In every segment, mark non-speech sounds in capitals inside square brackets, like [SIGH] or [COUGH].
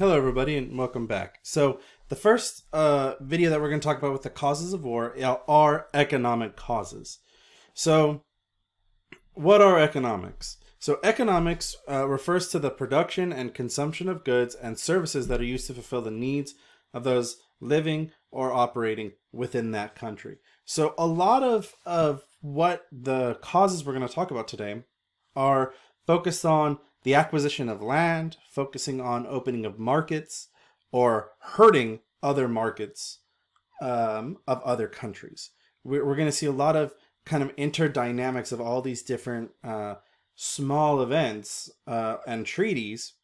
Hello, everybody, and welcome back. So, the first uh, video that we're going to talk about with the causes of war are economic causes. So, what are economics? So, economics uh, refers to the production and consumption of goods and services that are used to fulfill the needs of those living or operating within that country. So, a lot of, of what the causes we're going to talk about today are focused on the acquisition of land, focusing on opening of markets, or hurting other markets um, of other countries. We're, we're going to see a lot of kind of interdynamics of all these different uh, small events uh, and treaties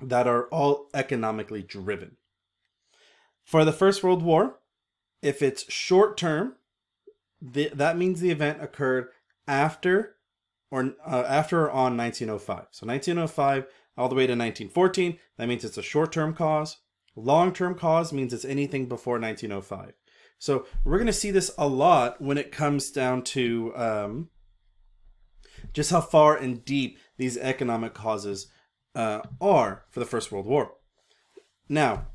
that are all economically driven. For the First World War, if it's short term, that means the event occurred after or uh, after or on 1905. So 1905 all the way to 1914, that means it's a short-term cause. Long-term cause means it's anything before 1905. So we're going to see this a lot when it comes down to um, just how far and deep these economic causes uh, are for the First World War. Now,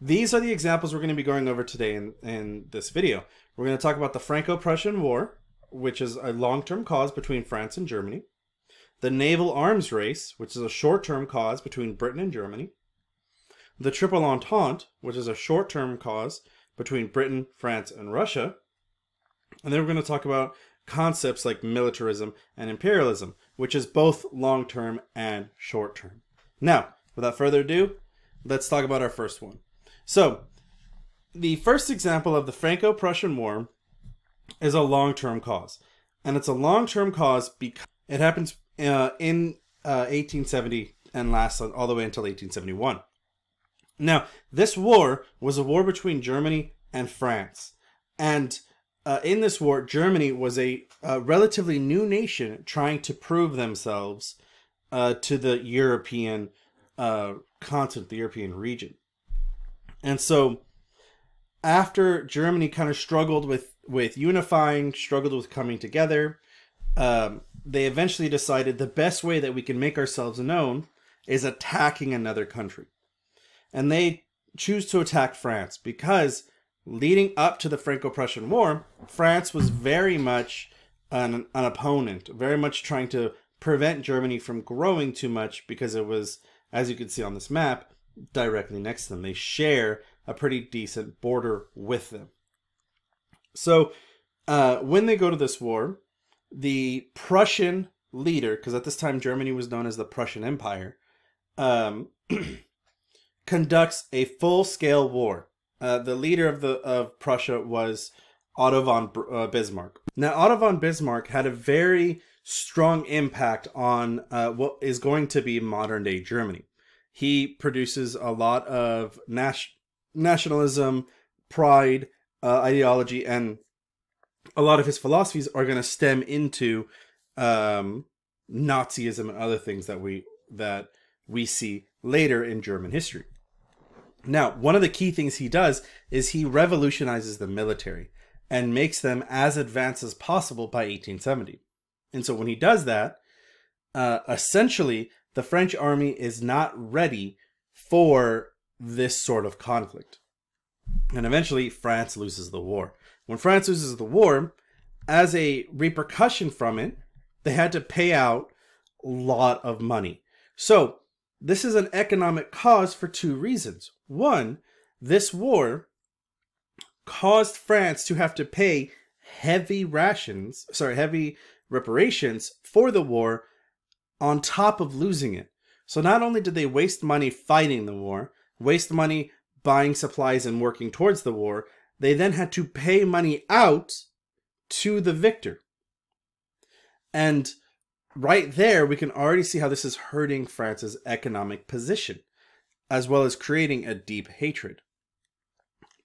these are the examples we're going to be going over today in, in this video. We're going to talk about the Franco-Prussian War, which is a long-term cause between France and Germany, the naval arms race, which is a short-term cause between Britain and Germany, the Triple Entente, which is a short-term cause between Britain, France, and Russia, and then we're going to talk about concepts like militarism and imperialism, which is both long-term and short-term. Now, without further ado, let's talk about our first one. So, the first example of the Franco-Prussian War is a long-term cause. And it's a long-term cause because it happens uh, in uh, 1870 and lasts all the way until 1871. Now, this war was a war between Germany and France. And uh, in this war, Germany was a, a, relatively new nation trying to prove themselves uh, to the European uh, continent, the European region. And so, after Germany kind of struggled with with unifying, struggled with coming together. Um, they eventually decided the best way that we can make ourselves known is attacking another country. And they choose to attack France because leading up to the Franco Prussian War, France was very much an, an opponent, very much trying to prevent Germany from growing too much because it was, as you can see on this map, directly next to them. They share a pretty decent border with them. So uh, when they go to this war, the Prussian leader, because at this time Germany was known as the Prussian Empire, um, [CLEARS THROAT] conducts a full-scale war. Uh, the leader of the of Prussia was Otto von uh, Bismarck. Now, Otto von Bismarck had a very strong impact on uh, what is going to be modern day Germany. He produces a lot of nas- nationalism, pride, uh, ideology and a lot of his philosophies are going to stem into um, Nazism and other things that we that we see later in German history. Now, one of the key things he does is he revolutionizes the military and makes them as advanced as possible by 1870. And so when he does that, uh, essentially the French army is not ready for this sort of conflict. And eventually, France loses the war. When France loses the war, as a repercussion from it, they had to pay out a lot of money. So, this is an economic cause for two reasons. One, this war caused France to have to pay heavy rations, sorry, heavy reparations for the war on top of losing it. So not only did they waste money fighting the war, waste money buying supplies and working towards the war, they then had to pay money out to the victor. And right there, we can already see how this is hurting France's economic position, as well as creating a deep hatred.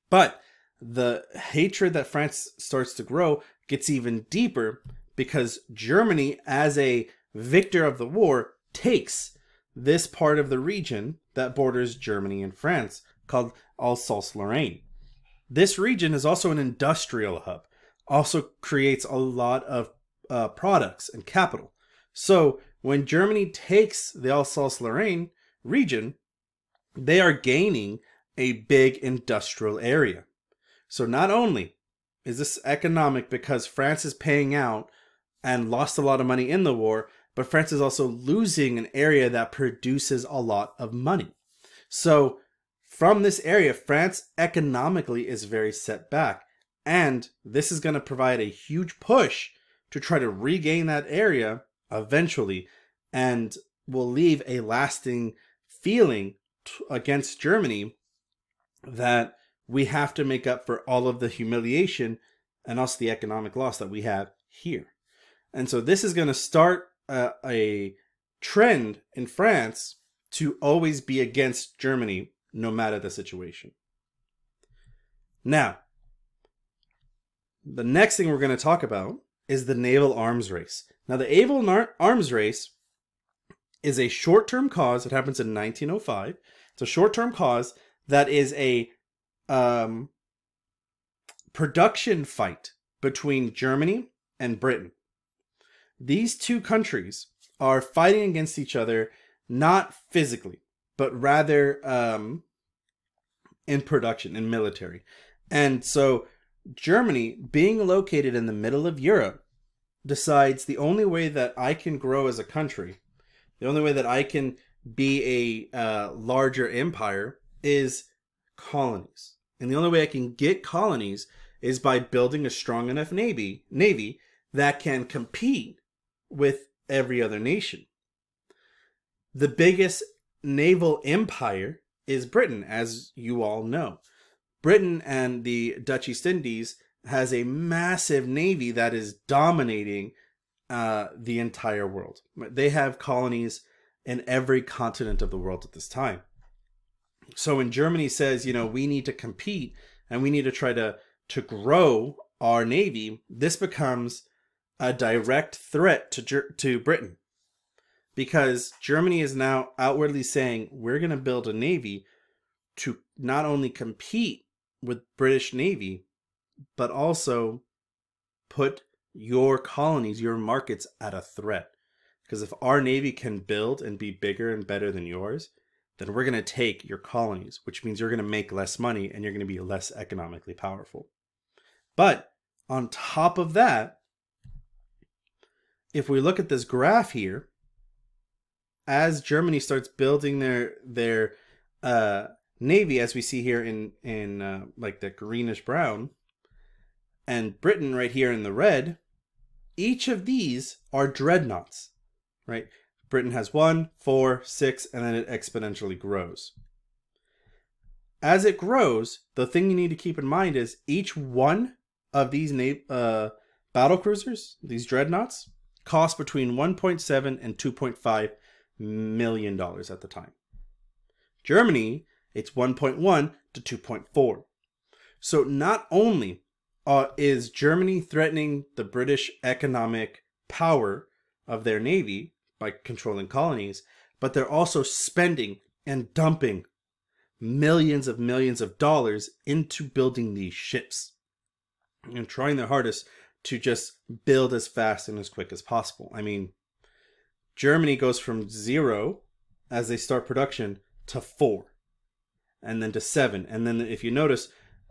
But the hatred that France starts to grow gets even deeper because Germany, as a victor of the war, takes this part of the region that borders Germany and France called Alsace-Lorraine. This region is also an industrial hub, also creates a lot of uh, products and capital. So when Germany takes the Alsace-Lorraine region, they are gaining a big industrial area. So not only is this economic because France is paying out and lost a lot of money in the war, but France is also losing an area that produces a lot of money. So from this area, France economically is very set back. And this is going to provide a huge push to try to regain that area eventually and will leave a lasting feeling against Germany that we have to make up for all of the humiliation and also the economic loss that we have here. And so this is going to start a, a trend in France to always be against Germany no matter the situation. Now, the next thing we're going to talk about is the naval arms race. Now, the naval arms race is a short term cause. It happens in 1905. It's a short term cause that is a um, production fight between Germany and Britain. These two countries are fighting against each other, not physically, but rather um, in production, in military. And so Germany, being located in the middle of Europe, decides the only way that I can grow as a country, the only way that I can be a uh, larger empire is colonies. And the only way I can get colonies is by building a strong enough navy, navy that can compete with every other nation. The biggest naval empire is Britain, as you all know. Britain and the Dutch East Indies has a massive navy that is dominating uh, the entire world. They have colonies in every continent of the world at this time. So when Germany says, you know, we need to compete and we need to try to to grow our navy, this becomes a direct threat to to Britain. Because Germany is now outwardly saying we're going to build a navy to not only compete with British Navy, but also put your colonies, your markets at a threat. Because if our Navy can build and be bigger and better than yours, then we're going to take your colonies, which means you're going to make less money and you're going to be less economically powerful. But on top of that, if we look at this graph here, as Germany starts building their their uh, navy, as we see here in in uh, like the greenish brown, and Britain right here in the red, each of these are dreadnoughts, right? Britain has one, four, six, and then it exponentially grows. As it grows, the thing you need to keep in mind is each one of these na- uh, battle cruisers, these dreadnoughts, cost between 1.7 and 2.5 million dollars at the time. Germany it's 1.1 to 2.4. So not only uh, is Germany threatening the British economic power of their navy by controlling colonies, but they're also spending and dumping millions of millions of dollars into building these ships and trying their hardest to just build as fast and as quick as possible. I mean, Germany goes from zero as they start production to four and then to seven. And then if you notice,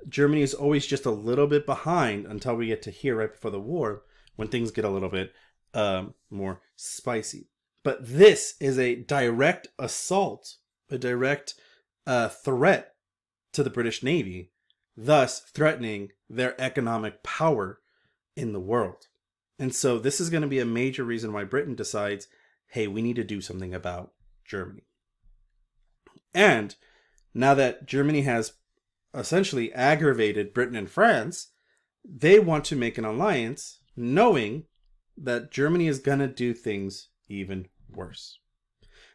Germany is always just a little bit behind until we get to here right before the war when things get a little bit um, more spicy. But this is a direct assault, a direct uh, threat to the British Navy, thus threatening their economic power in the world. And so this is going to be a major reason why Britain decides, hey, we need to do something about Germany. And now that Germany has essentially aggravated Britain and France, they want to make an alliance knowing that Germany is going to do things even worse.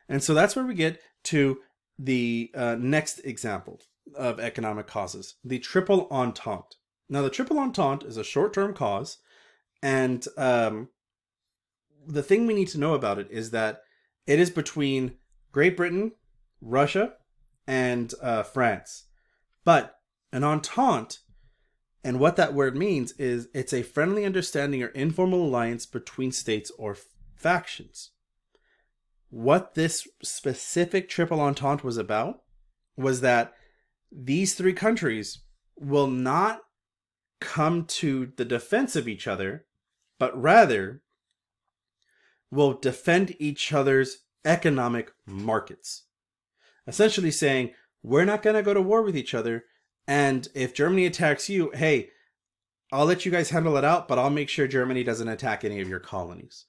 And so that's where we get to the uh, next example of economic causes the Triple Entente. Now, the Triple Entente is a short term cause, and um, the thing we need to know about it is that it is between Great Britain, Russia, and uh, France. But an entente, and what that word means is it's a friendly understanding or informal alliance between states or factions. What this specific triple entente was about was that these three countries will not come to the defense of each other, but rather will defend each other's economic markets. Essentially saying, we're not going to go to war with each other. And if Germany attacks you, hey, I'll let you guys handle it out, but I'll make sure Germany doesn't attack any of your colonies.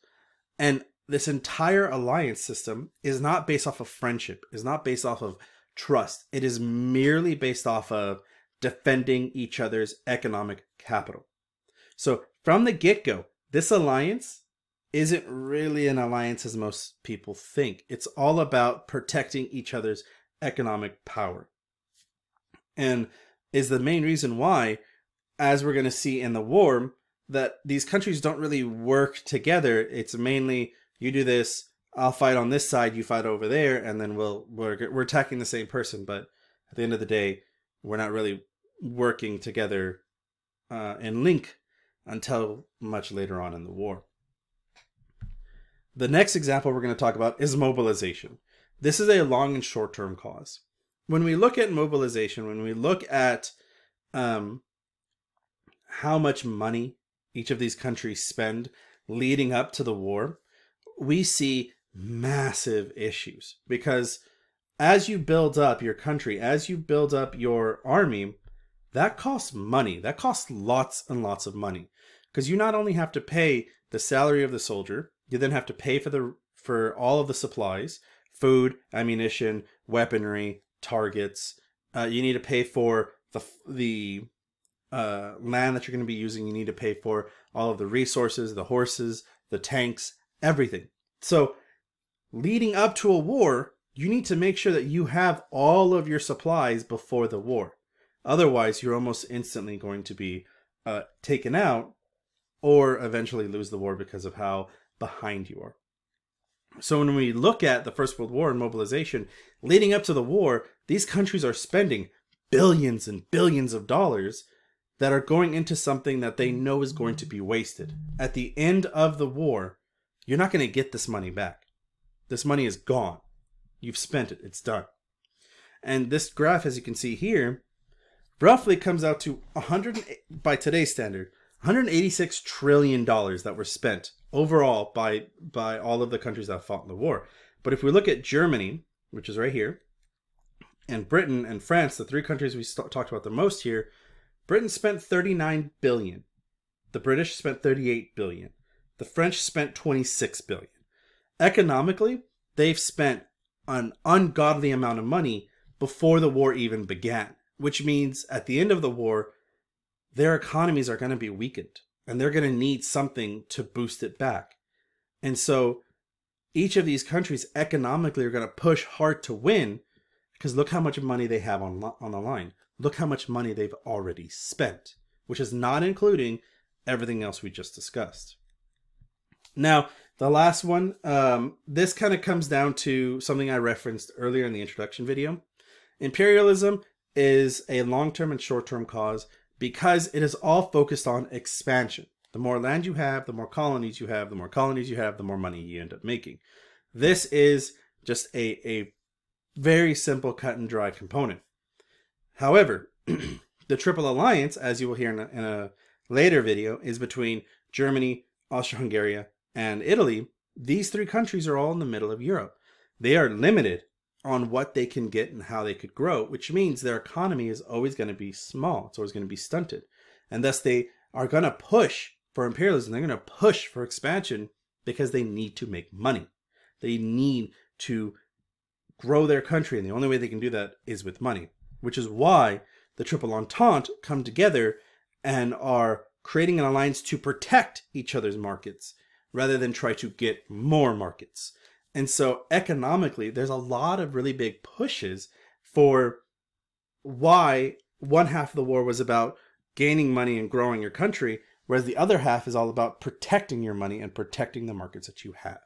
And this entire alliance system is not based off of friendship, is not based off of trust. It is merely based off of defending each other's economic capital. So from the get go, this alliance isn't really an alliance as most people think. It's all about protecting each other's economic power. And is the main reason why, as we're going to see in the war, that these countries don't really work together. It's mainly you do this, I'll fight on this side, you fight over there, and then we'll we're we're attacking the same person. But at the end of the day, we're not really working together uh, in link until much later on in the war. The next example we're going to talk about is mobilization. This is a long and short term cause. When we look at mobilization, when we look at um, how much money each of these countries spend leading up to the war, we see massive issues because as you build up your country, as you build up your army, that costs money. That costs lots and lots of money because you not only have to pay the salary of the soldier, you then have to pay for the for all of the supplies, food, ammunition, weaponry, targets. Uh, you need to pay for the the uh, land that you're going to be using. You need to pay for all of the resources, the horses, the tanks, everything. So, leading up to a war, you need to make sure that you have all of your supplies before the war. Otherwise, you're almost instantly going to be uh, taken out or eventually lose the war because of how behind you are. So when we look at the First World War and mobilization, leading up to the war, these countries are spending billions and billions of dollars that are going into something that they know is going to be wasted. At the end of the war, you're not going to get this money back. This money is gone. You've spent it. It's done. And this graph, as you can see here, roughly comes out to 100 by today's standard 186 trillion dollars that were spent overall by by all of the countries that fought in the war. But if we look at Germany, which is right here, and Britain and France, the three countries we talked about the most here, Britain spent 39 billion. The British spent 38 billion. The French spent 26 billion. Economically, they've spent an ungodly amount of money before the war even began, which means at the end of the war, their economies are going to be weakened and they're going to need something to boost it back. And so each of these countries economically are going to push hard to win because look how much money they have on on the line. Look how much money they've already spent, which is not including everything else we just discussed. Now, the last one, um, this kind of comes down to something I referenced earlier in the introduction video. Imperialism is a long-term and short-term cause because it is all focused on expansion. The more land you have, the more colonies you have, the more colonies you have, the more money you end up making. This is just a, a very simple cut and dry component. However, [CLEARS THROAT] the Triple Alliance, as you will hear in a, in a later video, is between Germany, Austria-Hungary, and Italy. These three countries are all in the middle of Europe. They are limited on what they can get and how they could grow, which means their economy is always going to be small. It's always going to be stunted. And thus they are going to push for imperialism. They're going to push for expansion because they need to make money. They need to grow their country. And the only way they can do that is with money, which is why the Triple Entente come together and are creating an alliance to protect each other's markets rather than try to get more markets. And so economically, there's a lot of really big pushes for why one half of the war was about gaining money and growing your country, whereas the other half is all about protecting your money and protecting the markets that you have.